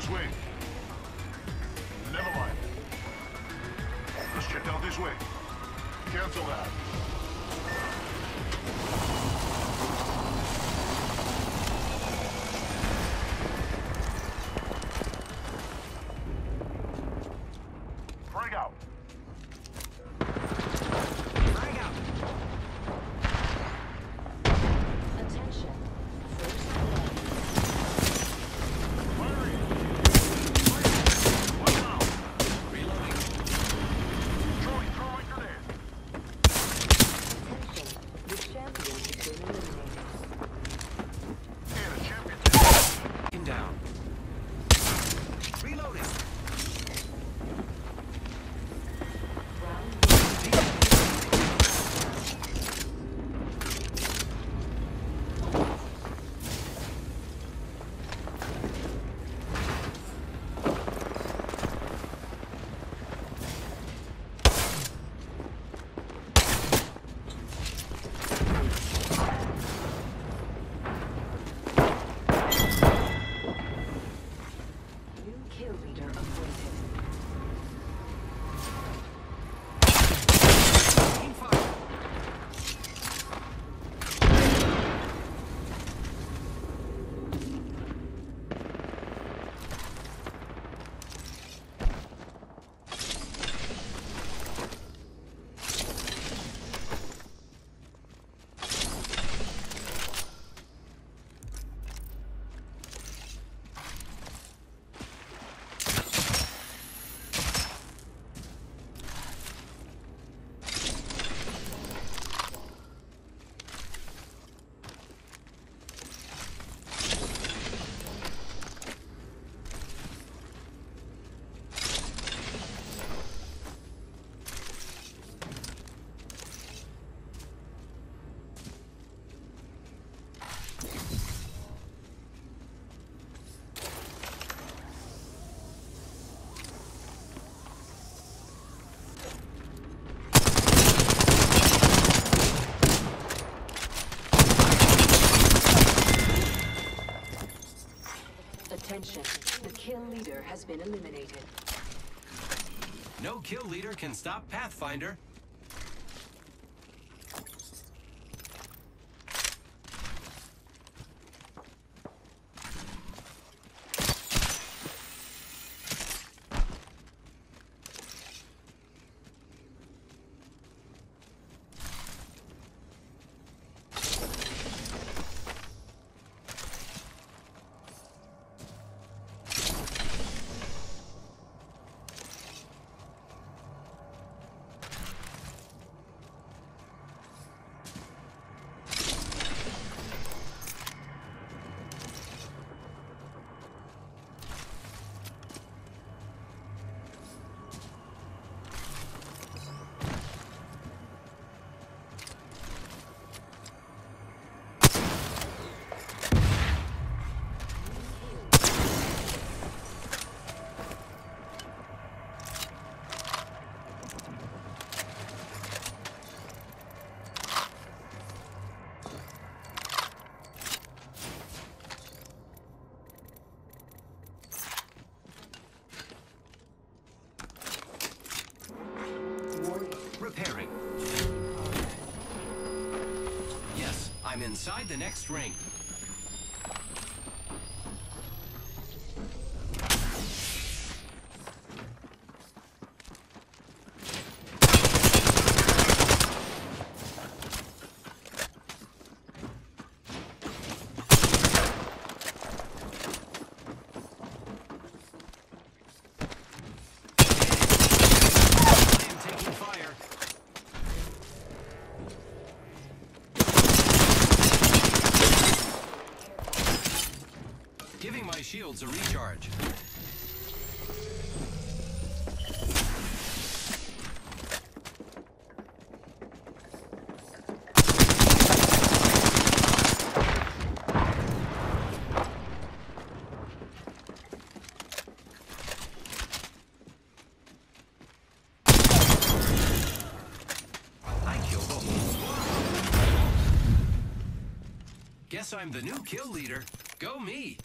this way. Never mind. Let's check out this way. Cancel that. Kill leader can stop Pathfinder. Repairing. Yes, I'm inside the next ring. I am taking fire. Giving my shields a recharge. I killed the whole squad. Guess The new kill leader. Go me.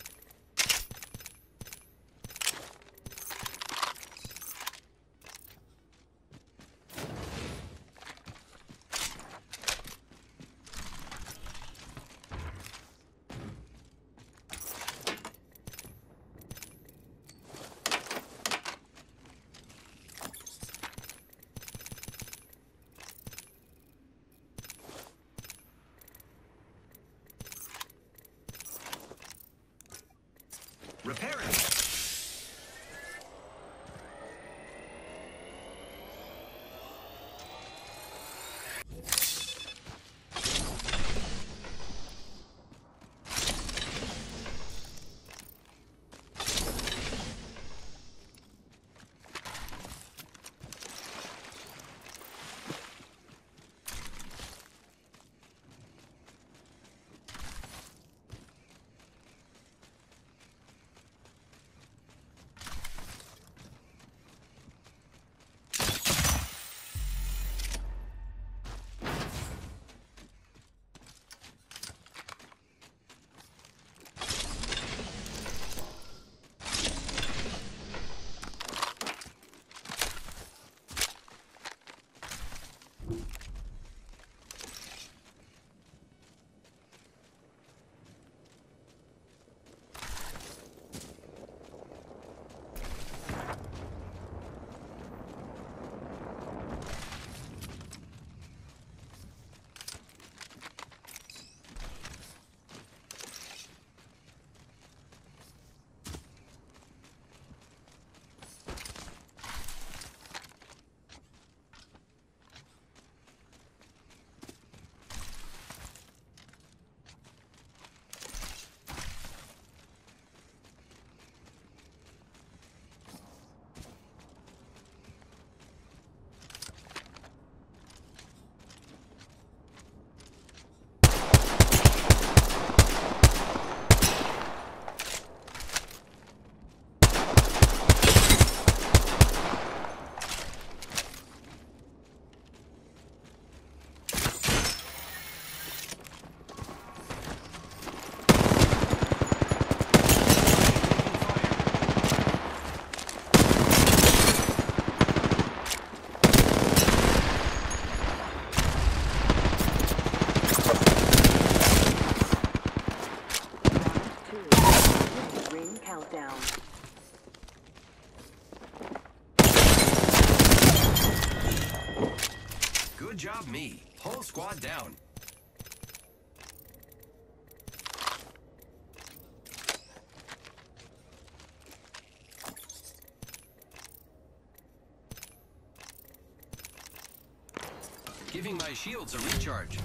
Giving my shields a recharge.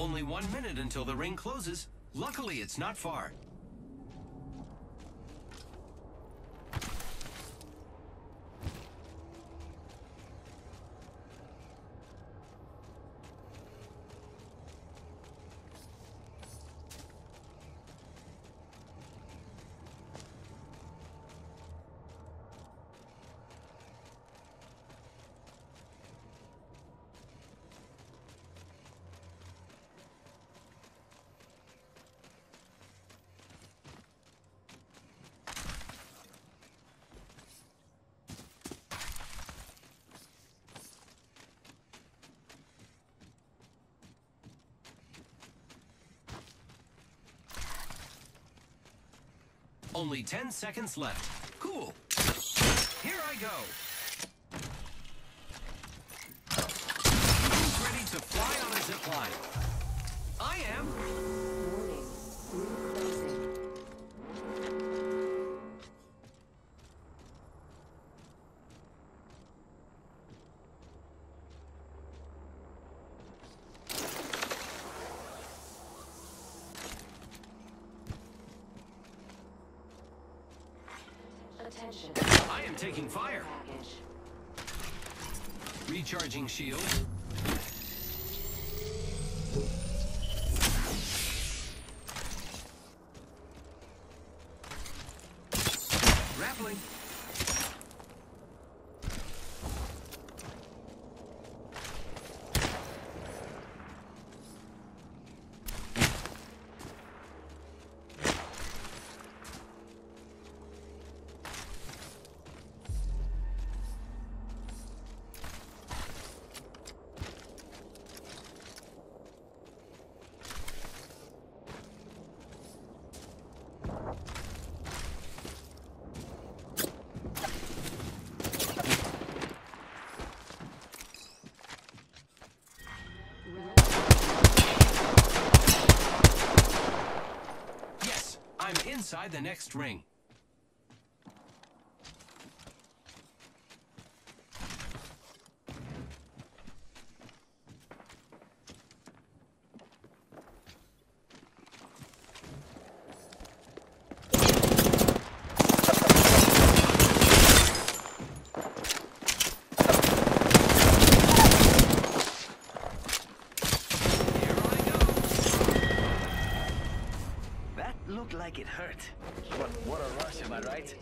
Only one minute until the ring closes. Luckily, it's not far. Only 10 seconds left. Cool. Here I go. Who's ready to fly on a zip line? I am. Attention. I am taking fire. Recharging shield. Grappling. I'm inside the next ring. Here I go. That looked like it hurt. But what a rush, am I right?